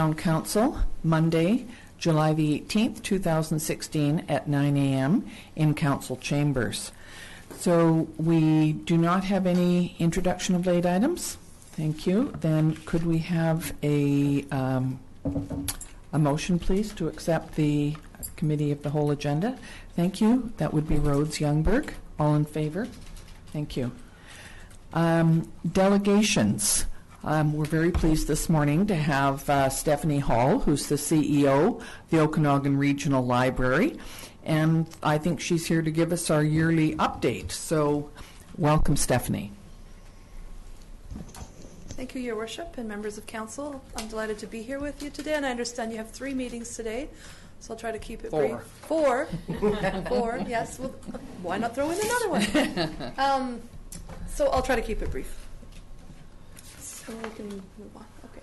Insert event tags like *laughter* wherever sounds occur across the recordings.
Town Council, Monday, July the 18th, 2016, at 9 a.m. in council chambers. So we do not have any introduction of late items. Thank you. Then could we have a, um, a motion, please, to accept the committee of the whole agenda? Thank you. That would be Rhodes Youngberg. All in favor? Thank you. Um, Delegations. Um, We're very pleased this morning to have uh, Stephanie Hall, who's the CEO of the Okanagan Regional Library, and I think she's here to give us our yearly update. So, welcome, Stephanie. Thank you, Your Worship, and members of council. I'm delighted to be here with you today, and I understand you have three meetings today, so I'll try to keep it brief. Four. Four. *laughs* Four, yes. Well, why not throw in another one? *laughs* Um, so I'll try to keep it brief. So we can move on. Okay.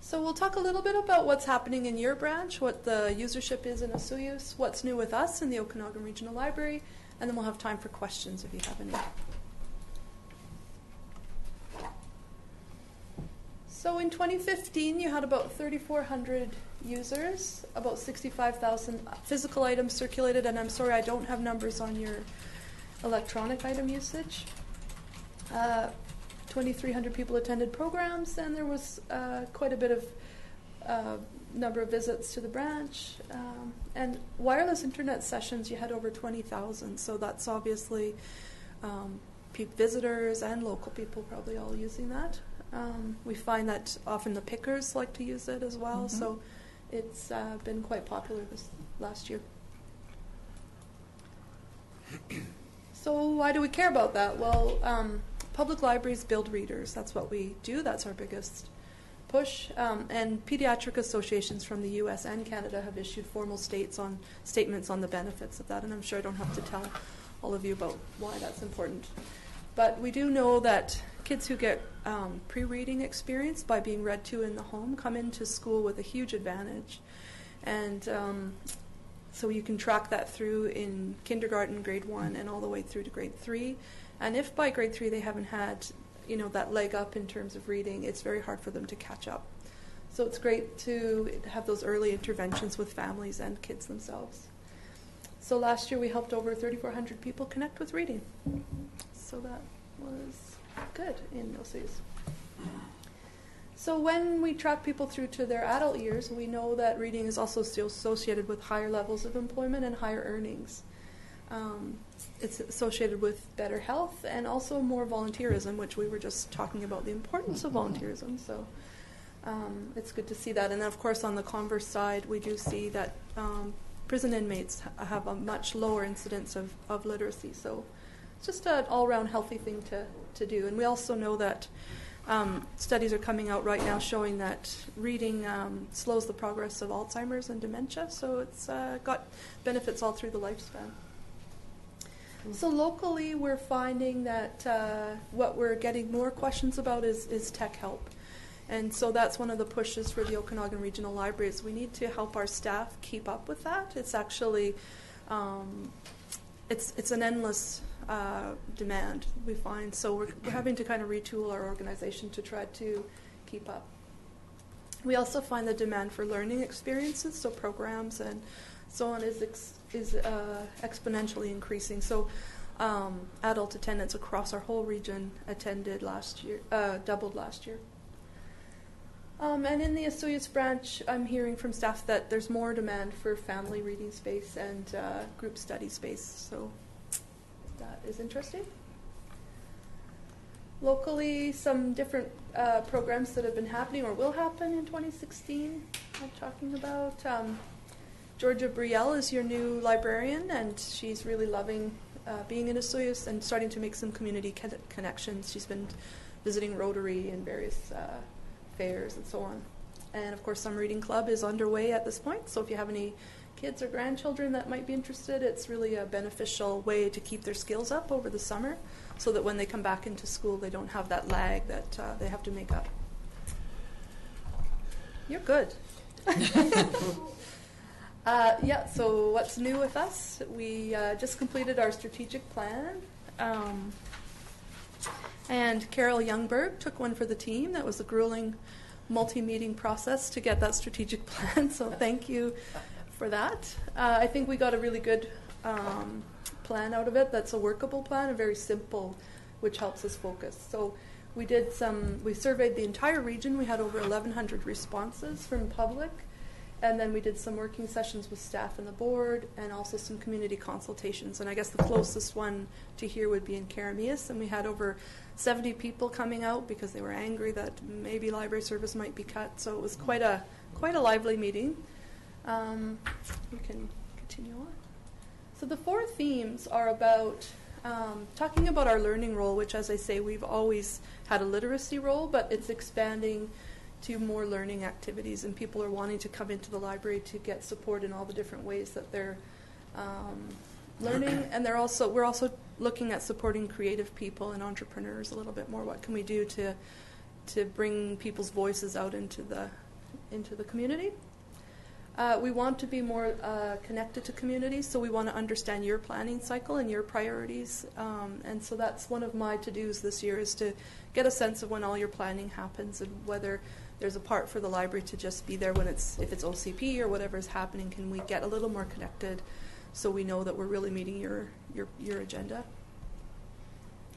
So we'll talk a little bit about what's happening in your branch, what the usership is in Osoyoos, what's new with us in the Okanagan Regional Library, and then we'll have time for questions if you have any. So in 2015, you had about 3,400 users, about 65,000 physical items circulated, and I'm sorry I don't have numbers on your electronic item usage. Uh, 2,300 people attended programs, and there was uh, quite a bit of uh, number of visits to the branch. Um, and wireless internet sessions, you had over 20,000, so that's obviously um, pe- visitors and local people probably all using that. Um, we find that often the pickers like to use it as well, Mhm. so it's uh, been quite popular this last year. *clears throat* So why do we care about that? Well, um, public libraries build readers. That's what we do. That's our biggest push. Um, and pediatric associations from the U.S. and Canada have issued formal states on statements on the benefits of that. And I'm sure I don't have to tell all of you about why that's important. But we do know that kids who get um, pre-reading experience by being read to in the home come into school with a huge advantage. And um, so you can track that through in kindergarten, grade one, and all the way through to grade three. And if by grade three they haven't had, you know, that leg up in terms of reading, it's very hard for them to catch up. So it's great to have those early interventions with families and kids themselves. So last year we helped over 3,400 people connect with reading. So that was good in those days. So when we track people through to their adult years, we know that reading is also still associated with higher levels of employment and higher earnings. Um, it's associated with better health and also more volunteerism, which we were just talking about the importance of volunteerism. So um, it's good to see that. And then, of course, on the converse side, we do see that um, prison inmates ha- have a much lower incidence of, of literacy. So it's just an all around healthy thing to, to do. And we also know that um, studies are coming out right now showing that reading um, slows the progress of Alzheimer's and dementia. So it's uh, got benefits all through the lifespan. So locally, we're finding that uh, what we're getting more questions about is, is tech help. And so that's one of the pushes for the Okanagan Regional Library is we need to help our staff keep up with that. It's actually, um, it's, it's an endless uh, demand, we find. So we're, we're having to kind of retool our organization to try to keep up. We also find the demand for learning experiences, so programs and so on, is ex- is uh, exponentially increasing. So, um, adult attendance across our whole region attended last year, uh, doubled last year. Um, and in the Osoyoos branch, I'm hearing from staff that there's more demand for family reading space and uh, group study space. So that is interesting. Locally, some different uh, programs that have been happening or will happen in 2016. I'm talking about. Um, Georgia Brielle is your new librarian, and she's really loving uh, being in Osoyoos and starting to make some community con- connections. She's been visiting Rotary and various uh, fairs and so on. And of course, some reading club is underway at this point. So if you have any kids or grandchildren that might be interested, it's really a beneficial way to keep their skills up over the summer, so that when they come back into school, they don't have that lag that uh, they have to make up. You're good. *laughs* Uh, yeah, so what's new with us? We uh, just completed our strategic plan. Um, And Carol Youngberg took one for the team. That was a grueling multi-meeting process to get that strategic *laughs* plan. So thank you for that. Uh, I think we got a really good um, plan out of it. That's a workable plan, a very simple, which helps us focus. So we did some. We surveyed the entire region. We had over 1,100 responses from public. And then we did some working sessions with staff and the board, and also some community consultations. And I guess the closest one to here would be in Keremeos, and we had over 70 people coming out because they were angry that maybe library service might be cut. So it was quite a quite a lively meeting. Um, we can continue on. So the four themes are about um, talking about our learning role, which, as I say, we've always had a literacy role, but it's expanding to more learning activities, and people are wanting to come into the library to get support in all the different ways that they're um, learning. *clears throat* And they're also we're also looking at supporting creative people and entrepreneurs a little bit more. What can we do to to bring people's voices out into the into the community? Uh, we want to be more uh, connected to communities, so we want to understand your planning cycle and your priorities. Um, and so that's one of my to-dos this year is to get a sense of when all your planning happens and whether there's a part for the library to just be there when it's if it's OCP or whatever is happening. Can we get a little more connected so we know that we're really meeting your your, your agenda?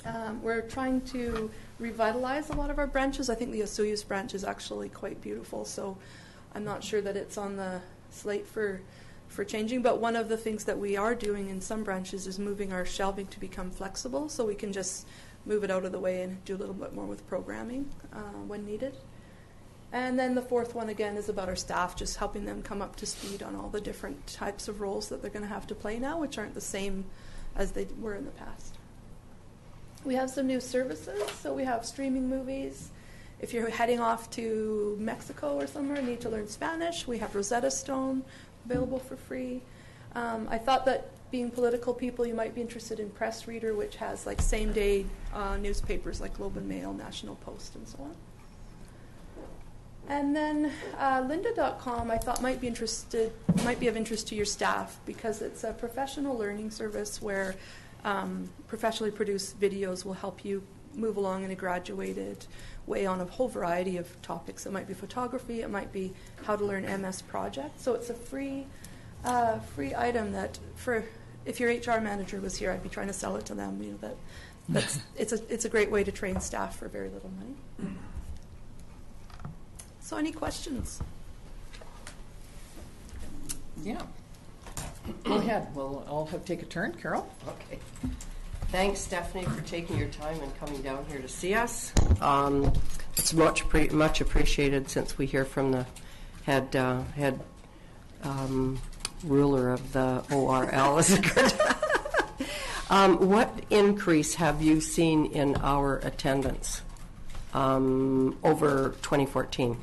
Um, we're trying to revitalize a lot of our branches. I think the Osoyoos branch is actually quite beautiful, so I'm not sure that it's on the slate for for changing. But one of the things that we are doing in some branches is moving our shelving to become flexible, so we can just move it out of the way and do a little bit more with programming uh, when needed. And then the fourth one again is about our staff, just helping them come up to speed on all the different types of roles that they're going to have to play now, which aren't the same as they were in the past. We have some new services. So we have streaming movies. If you're heading off to Mexico or somewhere and need to learn Spanish, we have Rosetta Stone available for free. Um, I thought that being political people, you might be interested in Press Reader, which has like same day uh, newspapers like Globe and Mail, National Post, and so on. And then uh, lynda.com I thought might be interested might be of interest to your staff because it's a professional learning service where um, professionally produced videos will help you move along in a graduated way on a whole variety of topics. It might be photography, it might be how to learn MS Project. So it's a free uh, free item that for if your HR manager was here, I'd be trying to sell it to them. You know that that's *laughs* it's a it's a great way to train staff for very little money. So, any questions? Yeah. Go ahead. We'll all have take a turn. Carol? Okay. Thanks, Stephanie, for taking your time and coming down here to see us. Um, it's much pre- much appreciated since we hear from the head uh, head um, ruler of the ORL. Is good? *laughs* um, what increase have you seen in our attendance um, over 2014?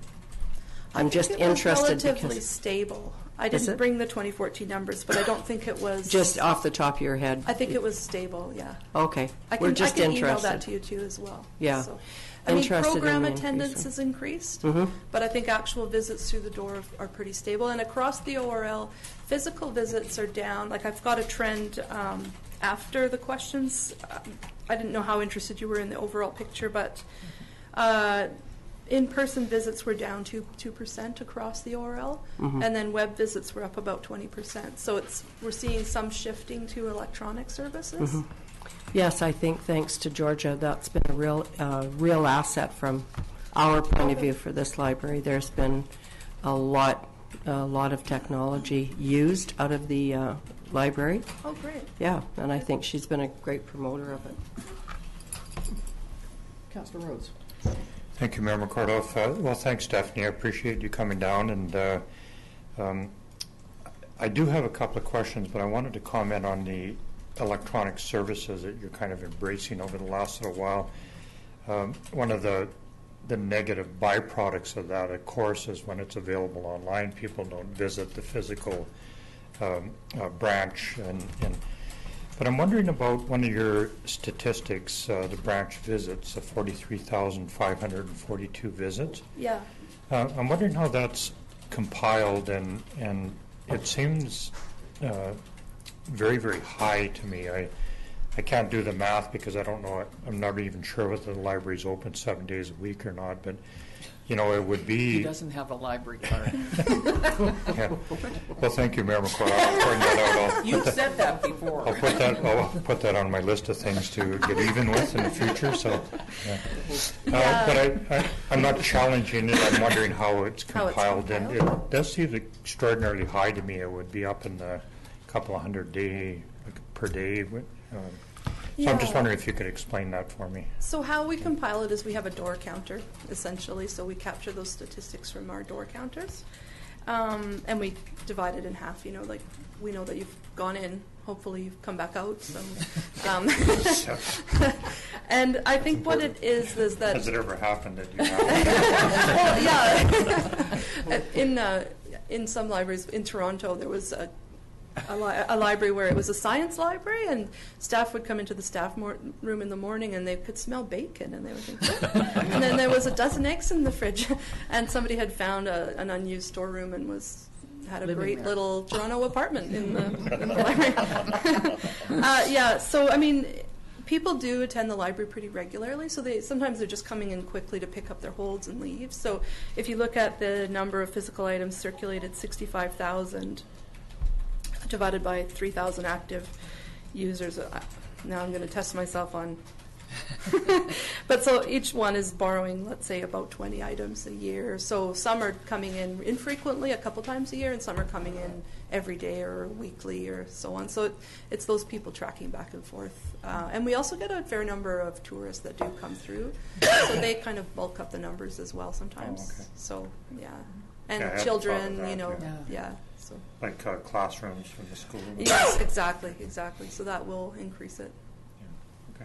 I'm just interested relatively because stable. I didn't it? bring the 2014 numbers, but I don't think it was. just off the top of your head. I think it was stable. Yeah. Okay, I can, we're just I can email that to you too as well. Yeah. So, I mean, Interested in program attendance has increased, Mhm. but I think actual visits through the door are pretty stable. And across the ORL, physical visits are down. Like I've got a trend um, after the questions. Um, I didn't know how interested you were in the overall picture, but uh, in-person visits were down two two percent across the ORL, Mhm. and then web visits were up about twenty percent. So it's we're seeing some shifting to electronic services. Mhm. Yes, I think thanks to Georgia, that's been a real, uh, real asset from our point of view for this library. There's been a lot, a lot of technology used out of the uh, library. Oh, great. Yeah, and I think she's been a great promoter of it. Councillor Rhodes. Thank you, Mayor McKortoff. Uh, Well, thanks, Stephanie. I appreciate you coming down, and uh, um, I do have a couple of questions, but I wanted to comment on the electronic services that you're kind of embracing over the last little while. Um, One of the, the negative byproducts of that, of course, is when it's available online, people don't visit the physical um, uh, branch, and, and but I'm wondering about one of your statistics, uh, the branch visits, the 43,542 visits. Yeah. Uh, I'm wondering how that's compiled, and, and it seems uh, very, very high to me. I, I can't do the math because I don't know, I'm not even sure whether the library's open seven days a week or not, but, you know, it would be. He be. doesn't have a library card. *laughs* Yeah. Well, thank you, Mayor McCord. I'll point that out. I'll *laughs* You've put that- said that I'll before. put that, I'll put that on my list of things to get even with in the future, so, yeah. Uh, But I, I- I'm not challenging it, I'm wondering how it's How it's compiled, and it does seem extraordinarily high to me. It would be up in the couple of hundred day, per day. um, So I'm just wondering if you could explain that for me. So how we compile it is we have a door counter, essentially. So we capture those statistics from our door counters, um, and we divide it in half. You know, like we know that you've gone in. Hopefully, you've come back out. So, um, *laughs* and I think what it is is that Has it ever happened that you have? *laughs* well, yeah. *laughs* in uh, in some libraries in Toronto, there was a a, li- a library where it was a science library, and staff would come into the staff mor- room in the morning, and they could smell bacon, and they would think, "Oh." and then there was a dozen eggs in the fridge, *laughs* and somebody had found a, an unused storeroom and was had a Living great there. little Toronto apartment in the, in the library. *laughs* uh, yeah, so I mean, people do attend the library pretty regularly, so they sometimes they're just coming in quickly to pick up their holds and leave. So if you look at the number of physical items circulated, sixty-five thousand divided by three thousand active users. uh, Now I'm going to test myself on. *laughs* but so each one is borrowing, let's say, about 20 items a year. So some are coming in infrequently, a couple times a year, and some are coming in every day or weekly or so on. So it, it's those people tracking back and forth. Uh, and we also get a fair number of tourists that do come through. so they kind of bulk up the numbers as well sometimes. Oh, okay. So, yeah. And Yeah, I hadn't thought of children, that, you know, yeah. yeah. So. Like uh, classrooms from the school? Yes, exactly, exactly. So that will increase it. Okay.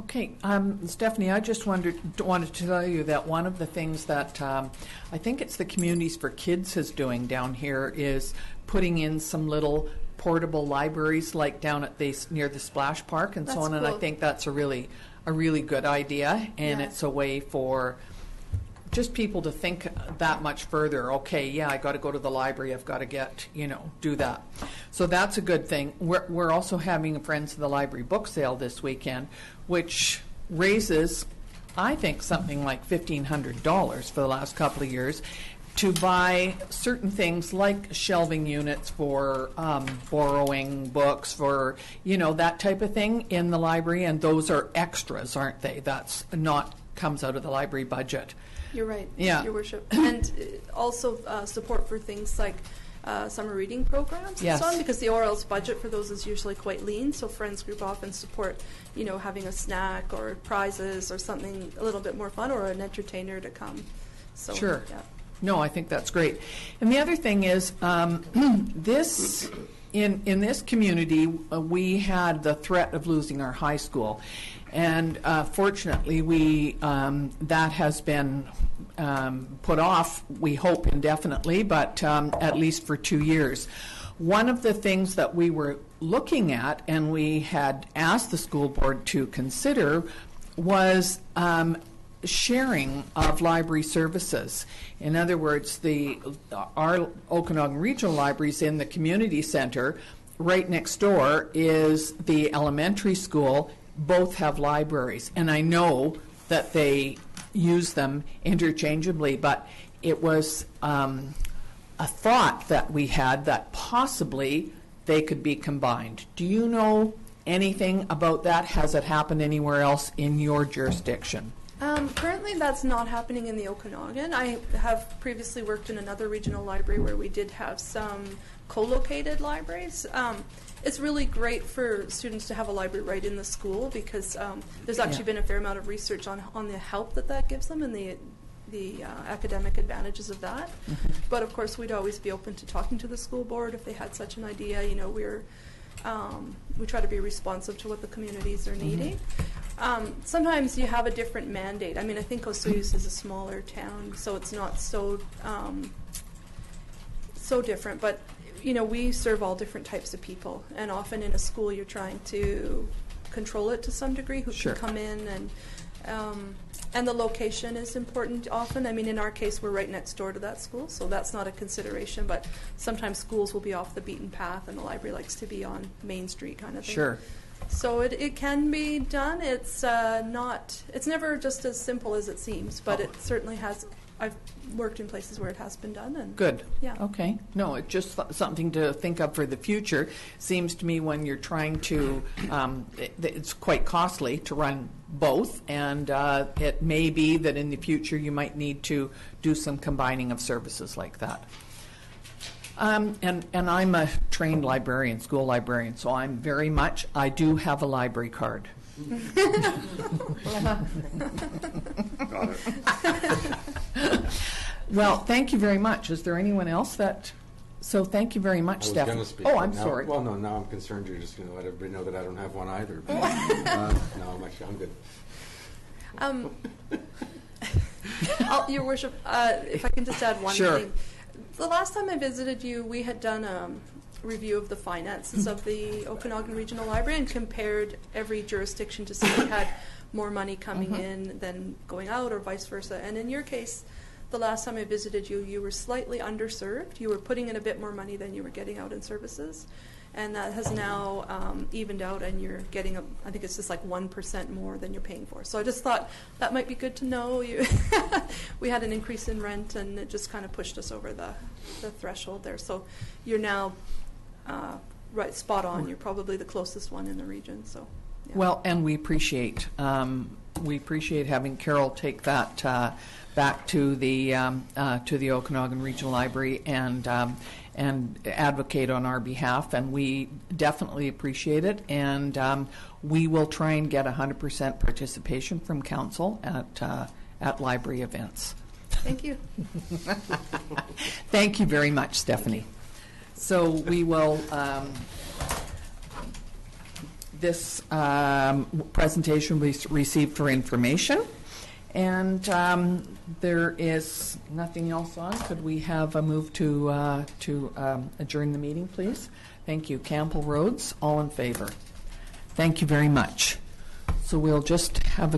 Okay, um, Stephanie, I just wondered, wanted to tell you that one of the things that um, I think it's the Communities for Kids is doing down here is putting in some little portable libraries, like down at the near the splash park and so That's on. And I cool. think that's a really a really good idea, and Yeah. it's a way for just people to think that much further. Okay, yeah, I got to go to the library. I've got to get, you know, do that. So that's a good thing. We're, we're also having a Friends of the Library book sale this weekend, which raises, I think, something like $1,500 for the last couple of years to buy certain things like shelving units for um, borrowing books, for, you know, that type of thing in the library. And those are extras, aren't they? That's not comes out of the library budget. You're right. Yeah. Your worship. *clears throat* And uh, also uh, support for things like uh, summer reading programs Yes. and so on, because the ORL's budget for those is usually quite lean. So Friends Group often support, you know, having a snack or prizes or something a little bit more fun or an entertainer to come. So, Sure. Yeah. No, I think that's great. And the other thing is, um, *clears throat* this in in this community, uh, we had the threat of losing our high school, and uh, fortunately, we um, that has been um, put off. We hope indefinitely, but um, at least for two years. One of the things that we were looking at, and we had asked the school board to consider, was um, sharing of library services. In other words, the our Okanagan Regional Libraries in the community center, right next door is the elementary school. Both have libraries, and I know that they use them interchangeably, but it was um, a thought that we had that possibly they could be combined. Do you know anything about that? Has it happened anywhere else in your jurisdiction? Um, currently, that's not happening in the Okanagan. I have previously worked in another regional library where we did have some co-located libraries. Um, it's really great for students to have a library right in the school because um, there's actually Yeah. been a fair amount of research on on the help that that gives them and the the uh, academic advantages of that. But of course, we'd always be open to talking to the school board if they had such an idea. You know, we're um, we try to be responsive to what the communities are needing. Um, sometimes you have a different mandate. I mean, I think Osoyoos is a smaller town, so it's not so um, so different. But you know, we serve all different types of people, and often in a school, you're trying to control it to some degree. Who Sure. can come in and um, and the location is important often. I mean, in our case, we're right next door to that school, so that's not a consideration. But sometimes schools will be off the beaten path, and the library likes to be on Main Street, kind of thing. Sure. So it, it can be done. It's uh, not. It's never just as simple as it seems, but it certainly has. I've worked in places where it has been done, and Good. Yeah. Okay. No, it's just th- something to think of for the future. Seems to me when you're trying to, um, it, it's quite costly to run both, and uh, it may be that in the future you might need to do some combining of services like that. Um, and, and I'm a trained librarian, school librarian, so I'm very much, I do have a library card. Got *laughs* it. Well, thank you very much. Is there anyone else that, so thank you very I much, was Stephanie. going to speak. Oh, but I'm now- sorry. Well, no, now I'm concerned you're just going to let everybody know that I don't have one either. But, *laughs* uh, no, I'm actually, I'm good. Um, I'll- Your Worship, uh, if I can just add one Sure. thing. The last time I visited you, we had done a review of the finances of the Okanagan Regional Library and compared every jurisdiction to see if it had more money coming Mhm. in than going out or vice versa. And in your case, the last time I visited you, you were slightly underserved. You were putting in a bit more money than you were getting out in services. And that has now um, evened out, and you're getting, a, I think it's just like 1% more than you're paying for. So I just thought that might be good to know. You *laughs* we had an increase in rent, and it just kind of pushed us over the, the threshold there. So you're now uh, right spot on. You're probably the closest one in the region. So yeah. Well, and we appreciate, um, we appreciate having Carol take that uh, back to the, um, uh, to the Okanagan Regional Library and, um, and advocate on our behalf, and we definitely appreciate it. And um, we will try and get 100% participation from council at, uh, at library events. thank you. *laughs* Thank you very much, Stephanie. So we will, um, this um, presentation be received for information, and um, there is nothing else on. Could we have a move to, uh, to um, adjourn the meeting, please? Thank you. Campbell Rhodes, all in favor? Thank you very much. So we'll just have a